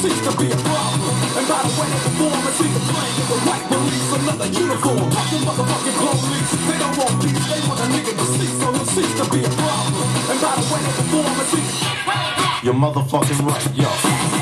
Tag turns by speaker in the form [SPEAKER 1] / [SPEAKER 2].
[SPEAKER 1] cease, to be a problem. And by the way they perform, it's either playing with the white police, another uniform. Fuck the motherfucking police. They don't want peace, they want a nigga to cease, so it will cease to be a problem. And by the way they perform, it's either... You're motherfucking right, yo.